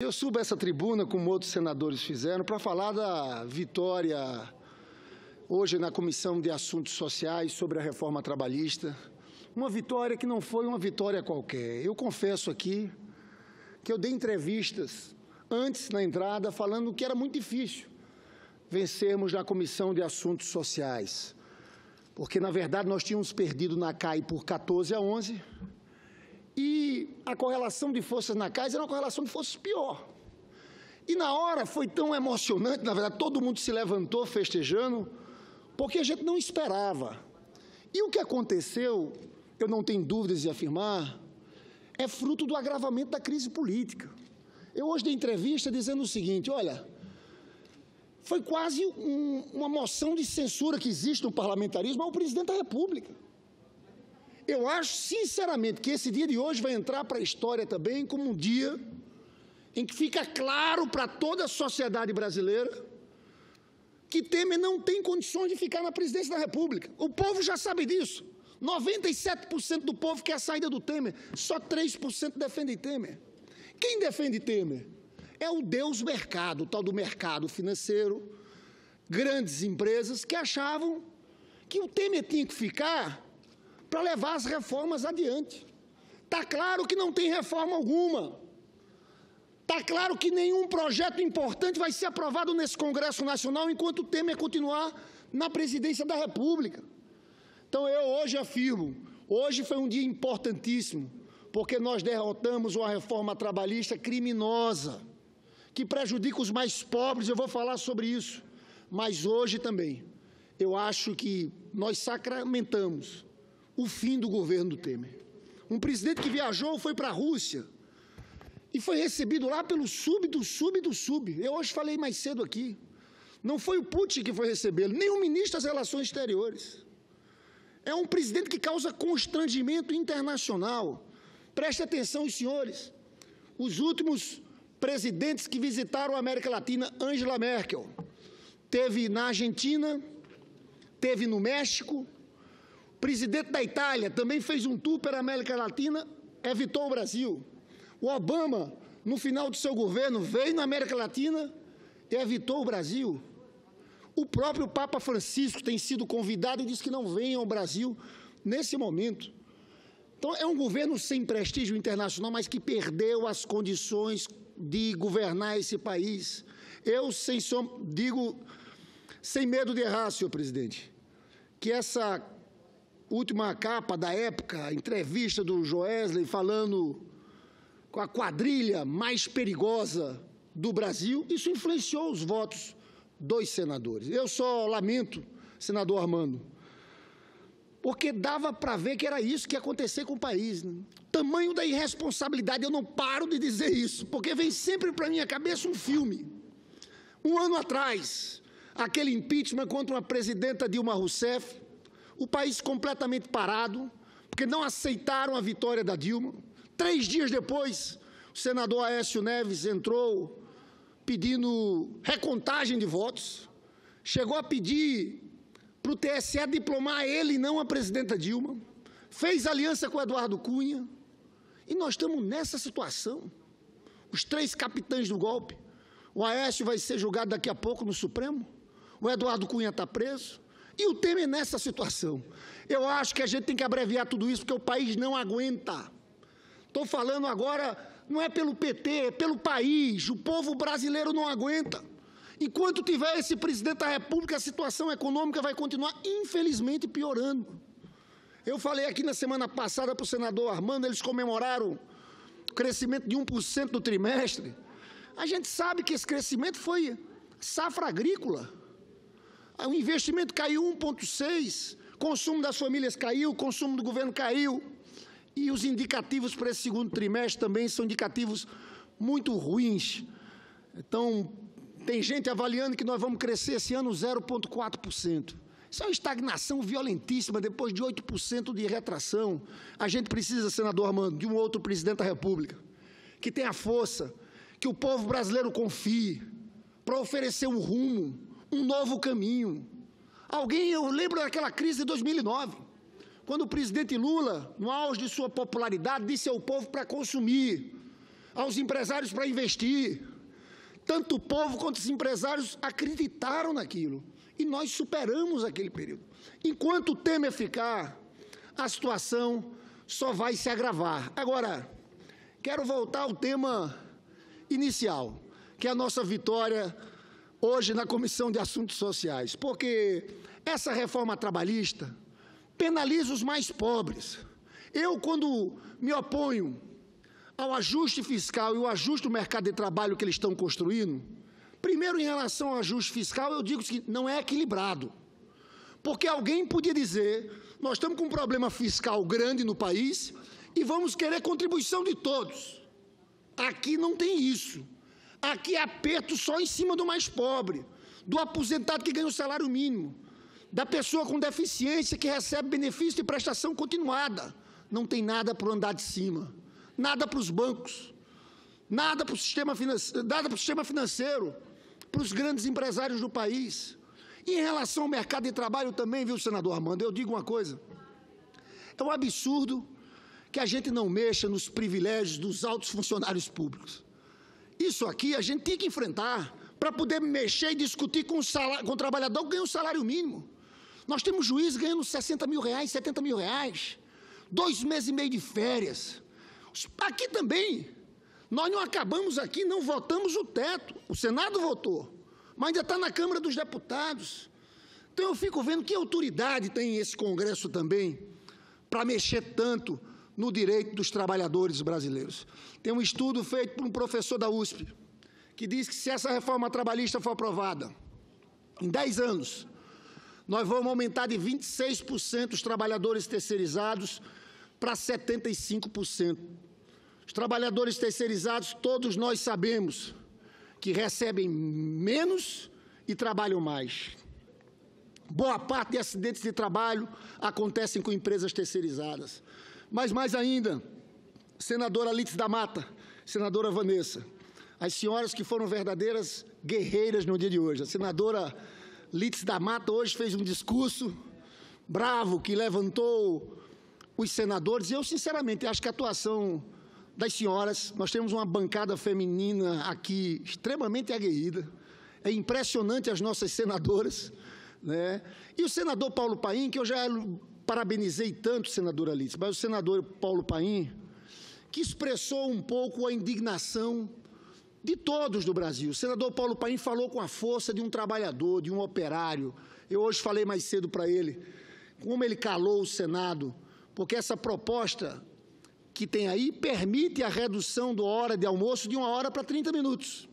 Eu subo essa tribuna, como outros senadores fizeram, para falar da vitória hoje na Comissão de Assuntos Sociais sobre a reforma trabalhista. Uma vitória que não foi uma vitória qualquer. Eu confesso aqui que eu dei entrevistas antes, na entrada, falando que era muito difícil vencermos na Comissão de Assuntos Sociais. Porque, na verdade, nós tínhamos perdido na CAI por 14 a 11 a correlação de forças na CAI era uma correlação de forças pior. E na hora foi tão emocionante, na verdade, todo mundo se levantou festejando, porque a gente não esperava. E o que aconteceu, eu não tenho dúvidas de afirmar, é fruto do agravamento da crise política. Eu hoje dei entrevista dizendo o seguinte: olha, foi quase um, uma moção de censura que existe no parlamentarismo ao presidente da República. Eu acho, sinceramente, que esse dia de hoje vai entrar para a história também como um dia em que fica claro para toda a sociedade brasileira que Temer não tem condições de ficar na presidência da República. O povo já sabe disso. 97% do povo quer a saída do Temer, só 3% defende Temer. Quem defende Temer? é o Deus mercado, o tal do mercado financeiro, grandes empresas que achavam que o Temer tinha que ficar para levar as reformas adiante. Está claro que não tem reforma alguma. Está claro que nenhum projeto importante vai ser aprovado nesse Congresso Nacional enquanto o Temer continuar na presidência da República. Então eu hoje afirmo, hoje foi um dia importantíssimo, porque nós derrotamos uma reforma trabalhista criminosa que prejudica os mais pobres, eu vou falar sobre isso. Mas hoje também, eu acho que nós sacramentamos o fim do governo do Temer. Um presidente que viajou, foi para a Rússia e foi recebido lá pelo sub do sub do sub. Eu hoje falei mais cedo aqui. Não foi o Putin que foi recebê-lo, nem o ministro das Relações Exteriores. É um presidente que causa constrangimento internacional. Preste atenção, senhores. Os últimos presidentes que visitaram a América Latina, Angela Merkel. Teve na Argentina, teve no México. Presidente da Itália também fez um tour pela América Latina, evitou o Brasil. O Obama, no final do seu governo, veio na América Latina e evitou o Brasil. O próprio Papa Francisco tem sido convidado e disse que não venha ao Brasil nesse momento. Então, é um governo sem prestígio internacional, mas que perdeu as condições de governar esse país. Eu, sem som, digo, sem medo de errar, senhor presidente, que essa última capa da época, a entrevista do Joesley falando com a quadrilha mais perigosa do Brasil, isso influenciou os votos dos senadores. Eu só lamento, senador Armando, porque dava para ver que era isso que ia acontecer com o país. Né? Tamanho da irresponsabilidade, eu não paro de dizer isso, porque vem sempre para minha cabeça um filme. Um ano atrás, aquele impeachment contra uma presidenta Dilma Rousseff, o país completamente parado, porque não aceitaram a vitória da Dilma. Três dias depois, o senador Aécio Neves entrou pedindo recontagem de votos, chegou a pedir para o TSE diplomar ele e não a presidenta Dilma, fez aliança com Eduardo Cunha, e nós estamos nessa situação. Os três capitães do golpe, o Aécio vai ser julgado daqui a pouco no Supremo, o Eduardo Cunha está preso, e o Temer nessa situação. Eu acho que a gente tem que abreviar tudo isso, porque o país não aguenta. Estou falando agora, não é pelo PT, é pelo país. O povo brasileiro não aguenta. Enquanto tiver esse presidente da República, a situação econômica vai continuar, infelizmente, piorando. Eu falei aqui na semana passada para o senador Armando, eles comemoraram o crescimento de 1% no trimestre. A gente sabe que esse crescimento foi safra agrícola. O investimento caiu 1,6%, consumo das famílias caiu, consumo do governo caiu. E os indicativos para esse segundo trimestre também são indicativos muito ruins. Então, tem gente avaliando que nós vamos crescer esse ano 0,4%. Isso é uma estagnação violentíssima depois de 8% de retração. A gente precisa, senador Armando, de um outro presidente da República que tenha força, que o povo brasileiro confie, para oferecer um rumo, um novo caminho. Alguém, eu lembro daquela crise de 2009, quando o presidente Lula, no auge de sua popularidade, disse ao povo para consumir. aos empresários para investir. Tanto o povo quanto os empresários acreditaram naquilo. E nós superamos aquele período. Enquanto o Temer ficar, a situação só vai se agravar. Agora, quero voltar ao tema inicial, que é a nossa vitória hoje na Comissão de Assuntos Sociais, porque essa reforma trabalhista penaliza os mais pobres. Eu, quando me oponho ao ajuste fiscal e o ajuste do mercado de trabalho que eles estão construindo, primeiro, em relação ao ajuste fiscal, eu digo que não é equilibrado. Porque alguém podia dizer: nós estamos com um problema fiscal grande no país e vamos querer contribuição de todos. Aqui não tem isso. Aqui é aperto só em cima do mais pobre, do aposentado que ganha o salário mínimo, da pessoa com deficiência que recebe benefício de prestação continuada. Não tem nada para o andar de cima, nada para os bancos, nada para o sistema, nada para o sistema financeiro, para os grandes empresários do país. E em relação ao mercado de trabalho também, viu, senador Armando, eu digo uma coisa. É um absurdo que a gente não mexa nos privilégios dos altos funcionários públicos. Isso aqui a gente tem que enfrentar para poder mexer e discutir com o, salário, com o trabalhador que ganha o salário mínimo. Nós temos juízes ganhando 60 mil reais, 70 mil reais, dois meses e meio de férias. Aqui também, nós não acabamos aqui, não votamos o teto. O Senado votou, mas ainda está na Câmara dos Deputados. Então eu fico vendo que autoridade tem esse Congresso também para mexer tanto no direito dos trabalhadores brasileiros. Tem um estudo feito por um professor da USP, que diz que se essa reforma trabalhista for aprovada, em 10 anos, nós vamos aumentar de 26% os trabalhadores terceirizados para 75%. Os trabalhadores terceirizados, todos nós sabemos que recebem menos e trabalham mais. Boa parte de acidentes de trabalho acontecem com empresas terceirizadas. Mas mais ainda, senadora Litz da Mata, senadora Vanessa, as senhoras que foram verdadeiras guerreiras no dia de hoje. A senadora Litz da Mata hoje fez um discurso bravo que levantou os senadores. E eu, sinceramente, acho que a atuação das senhoras, nós temos uma bancada feminina aqui extremamente aguerrida. É impressionante as nossas senadoras. Né? E o senador Paulo Paim, que eu já parabenizei tanto, senadora Alice, mas o senador Paulo Paim, que expressou um pouco a indignação de todos do Brasil. O senador Paulo Paim falou com a força de um trabalhador, de um operário. Eu hoje falei mais cedo para ele como ele calou o Senado, porque essa proposta que tem aí permite a redução da hora de almoço de uma hora para 30 minutos.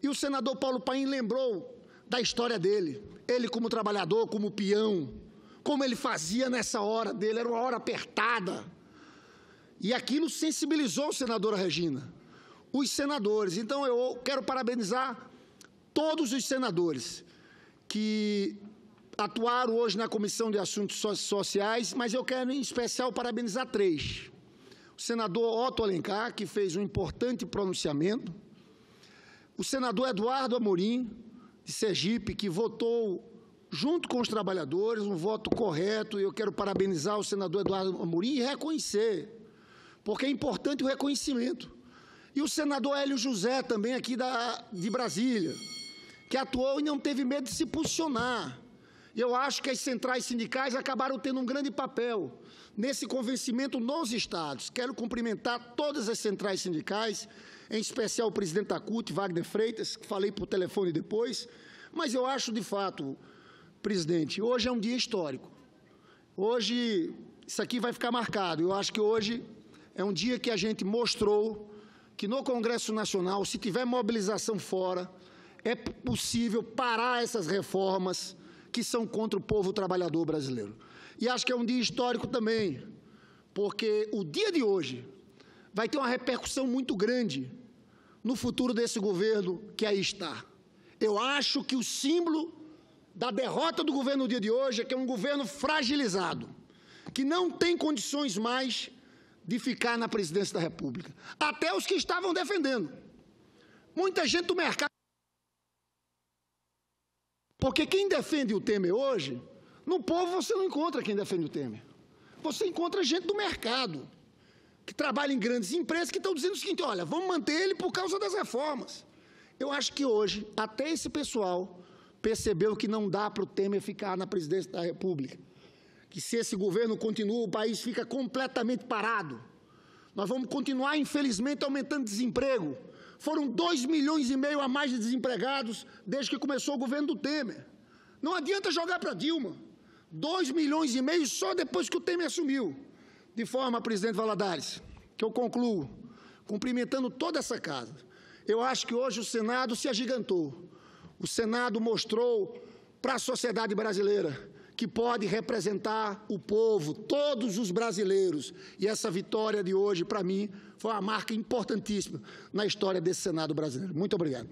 E o senador Paulo Paim lembrou da história dele, ele como trabalhador, como peão, como ele fazia nessa hora dele, era uma hora apertada. E aquilo sensibilizou o senadora Regina, os senadores. Então eu quero parabenizar todos os senadores que atuaram hoje na Comissão de Assuntos Sociais, mas eu quero em especial parabenizar três. O senador Otto Alencar, que fez um importante pronunciamento, o senador Eduardo Amorim, de Sergipe, que votou junto com os trabalhadores, um voto correto, e eu quero parabenizar o senador Eduardo Amorim e reconhecer, porque é importante o reconhecimento. E o senador Hélio José, também aqui da, de Brasília, que atuou e não teve medo de se posicionar. Eu acho que as centrais sindicais acabaram tendo um grande papel nesse convencimento nos estados. Quero cumprimentar todas as centrais sindicais, em especial o presidente da CUT, Wagner Freitas, que falei por telefone depois, mas eu acho, de fato, presidente, hoje é um dia histórico. Hoje, isso aqui vai ficar marcado. Eu acho que hoje é um dia que a gente mostrou que no Congresso Nacional, se tiver mobilização fora, é possível parar essas reformas que são contra o povo trabalhador brasileiro. E acho que é um dia histórico também, porque o dia de hoje vai ter uma repercussão muito grande no futuro desse governo que aí está. Eu acho que o símbolo da derrota do governo no dia de hoje é que é um governo fragilizado, que não tem condições mais de ficar na presidência da República. Até os que estavam defendendo. Muita gente do mercado. Porque quem defende o Temer hoje, no povo você não encontra quem defende o Temer. Você encontra gente do mercado. que trabalham em grandes empresas que estão dizendo o seguinte: olha, vamos manter ele por causa das reformas. Eu acho que hoje, até esse pessoal percebeu que não dá para o Temer ficar na presidência da República. Que se esse governo continua, o país fica completamente parado. Nós vamos continuar, infelizmente, aumentando desemprego. Foram 2 milhões e meio a mais de desempregados desde que começou o governo do Temer. Não adianta jogar para Dilma. 2 milhões e meio só depois que o Temer assumiu. De forma, presidente Valadares, que eu concluo, cumprimentando toda essa casa. Eu acho que hoje o Senado se agigantou. O Senado mostrou para a sociedade brasileira que pode representar o povo, todos os brasileiros. E essa vitória de hoje, para mim, foi uma marca importantíssima na história desse Senado brasileiro. Muito obrigado.